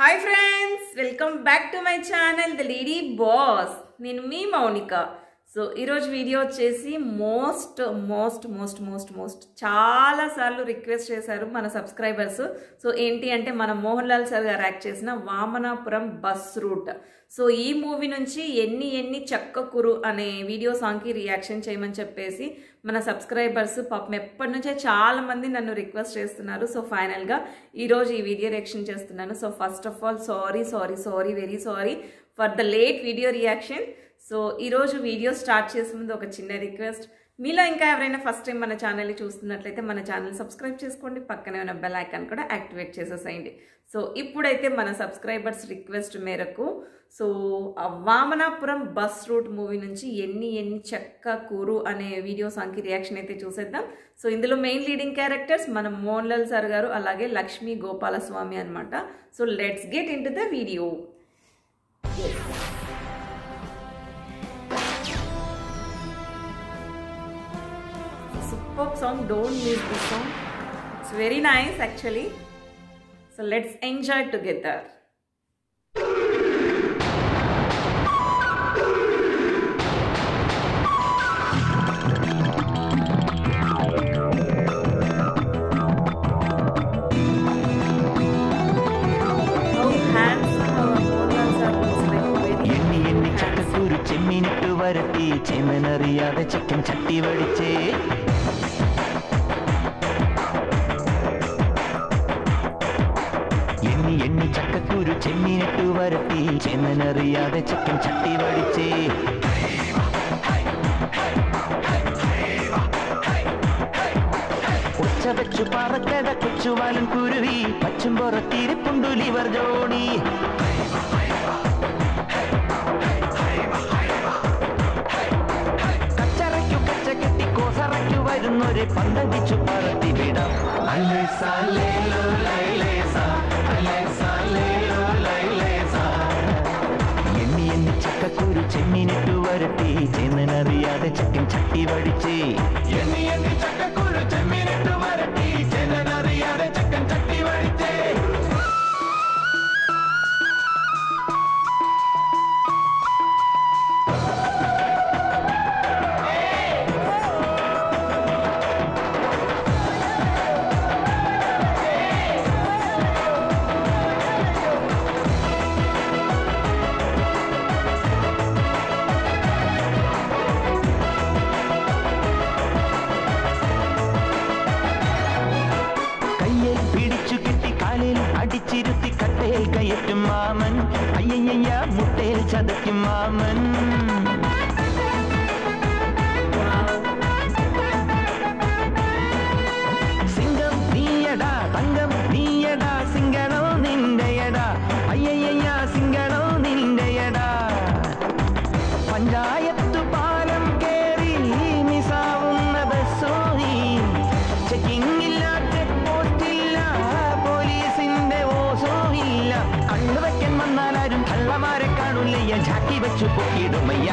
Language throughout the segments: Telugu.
Hi friends welcome back to my channel the lady boss. నేను మీ మౌనిక. సో ఈరోజు వీడియో వచ్చేసి most most most most most చాలా సార్లు రిక్వెస్ట్ చేశారు మన సబ్స్క్రైబర్స్. సో ఏంటి అంటే మన మోహన్ లాల్ సార్ గారు యాక్ట్ చేసిన వామనాపురం బస్ రూట్. సో ఈ మూవీ నుంచి ఎన్ని ఎన్ని చక్కకురు అనే వీడియో సాంగ్కి రియాక్షన్ చేయమని చెప్పేసి మన సబ్స్క్రైబర్స్ పాపం ఎప్పటి నుంచే చాలామంది నన్ను రిక్వెస్ట్ చేస్తున్నారు. సో ఫైనల్గా ఈరోజు ఈ వీడియో రియాక్షన్ చేస్తున్నాను. So first of all sorry sorry sorry very sorry. For the late video reaction. So ఈరోజు వీడియో స్టార్ట్ చేసే ముందు ఒక చిన్న రిక్వెస్ట్. మీలో ఇంకా ఎవరైనా ఫస్ట్ టైం మన ఛానల్ని చూస్తున్నట్లయితే మన ఛానల్ సబ్స్క్రైబ్ చేసుకోండి. పక్కనే ఉన్న బెల్ ఐకాన్ కూడా యాక్టివేట్ చేసేసేయండి. సో ఇప్పుడైతే మన సబ్స్క్రైబర్స్ రిక్వెస్ట్ మేరకు so Vamanapuram bus route movie నుంచి ఎన్ని ఎన్ని చెక్క కూరు అనే వీడియో సాంగ్కి రియాక్షన్ అయితే చూసేద్దాం. సో ఇందులో మెయిన్ లీడింగ్ క్యారెక్టర్స్ మన మోహన్లాల్ సార్ గారు అలాగే లక్ష్మీ గోపాలస్వామి అనమాట so let's get in the video superb song don't miss this song. It's very nice actually. So let's enjoy together വരട്ടി ചേമനറിയാതെ ചിക്കൻ ചട്ടി വടിച്ചേ. എണ്ണി എണ്ണി ചക്കക്കുരു ചെമ്മീനിട്ടു വരട്ടി ചേമനറിയാതെ ചിക്കൻ ചട്ടി വടിച്ചേ. ചവച്ചു പറക്കട കൊച്ചുവാലും കുരുവി പച്ചും പുറത്തിരിപ്പുണ്ടു ലിവർ ജോണി. അവരെ പന്തടിച്ചു പറത്തിവിടാം എണ്ണി എണ്ണി ചക്കക്കുരു ചെമ്മീനിട്ടു വരട്ടി. ചെന്നനറിയാതെ ചക്കൻ ചട്ടി വടിച്ചേ. എണ്ണി ஈட்டு மாமன். ஐயையா முட்டையில் சதக்கும் மாமன். சிங்கம் நீயடா தங்கம் நீயடா சிங்கனோ நிந்தையடா. ஐயையா சிங்கனோ நிந்தையடா. பஞ்சாயத்து பா കള്ളമാരെ കാണുല്ലയ്യ ചാക്കി വെച്ചു പൊക്കിയിടുമയ്യ.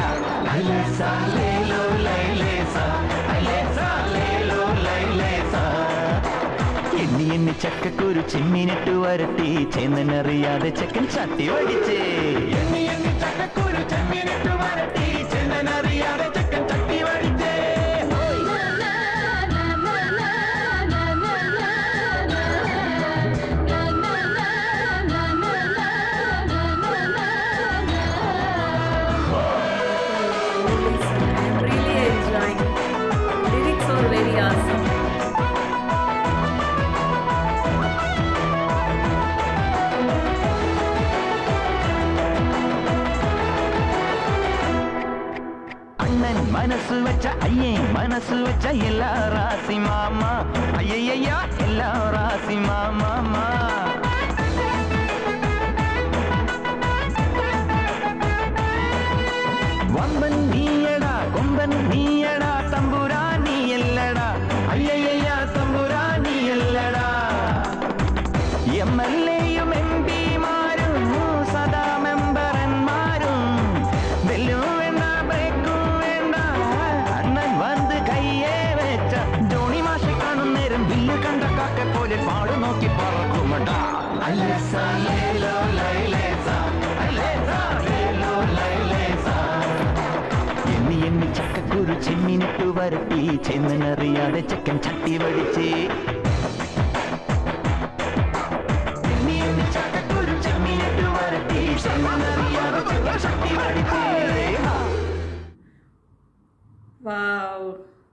എണ്ണി എണ്ണി ചക്കക്കുരു ചെമ്മിനിട്ട് വരട്ടി. ചെന്നറിയാതെ ചക്കൻ ചട്ടി വടിച്ചേ. എണ്ണി എണ്ണി ചക്കക്കുരു ചെമ്മീനിട്ട് വരട്ടി. மனசு வச்ச ஐயே மனசு வச்ச எல்லா ராசி மாமா. ஐயையா எல்லா ராசி மாமா छोटा अलेसा ले लो लैलेसा अलेसा ले लो लैलेसा എണ്ണി എണ്ണി ചക്കക്കുരു ചെന്നിനിട്ടു വരട്ടി. ചെന്നനറിയാതെ ചക്കൻ ചട്ടി വടിച്ച്. എണ്ണി എണ്ണി ചക്കക്കുരു ചെന്നിനിട്ടു വരട്ടി. ചെന്നനറിയാതെ ചക്കൻ ചട്ടി വടിച്ച്. Wow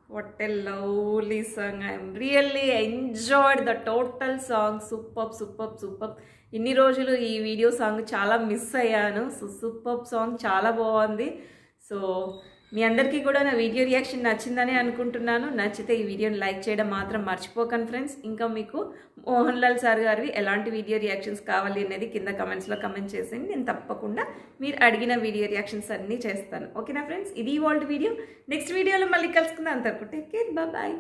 wow what a lovely song I'm really enjoyed the total song super super super ఇన్ని రోజులు ఈ వీడియో సాంగ్ చాలా మిస్ అయ్యాను. సో సూపర్ సాంగ్ చాలా బాగుంది. సో మీ అందరికీ కూడా నా వీడియో రియాక్షన్ నచ్చిందని అనుకుంటున్నాను. నచ్చితే ఈ వీడియోని లైక్ చేయడం మాత్రం మర్చిపోకండి ఫ్రెండ్స్. ఇంకా మీకు మోహన్ లాల్ సార్ గారివి ఎలాంటి వీడియో రియాక్షన్స్ కావాలి అనేది కింద కమెంట్స్లో కమెంట్ చేసేయండి. నేను తప్పకుండా మీరు అడిగిన వీడియో రియాక్షన్స్ అన్నీ చేస్తాను. ఓకేనా ఫ్రెండ్స్? ఇది వాళ్ళ వీడియో. నెక్స్ట్ వీడియోలో మళ్ళీ కలుసుకుందాం అంతవరకు. Take care. బాయ్.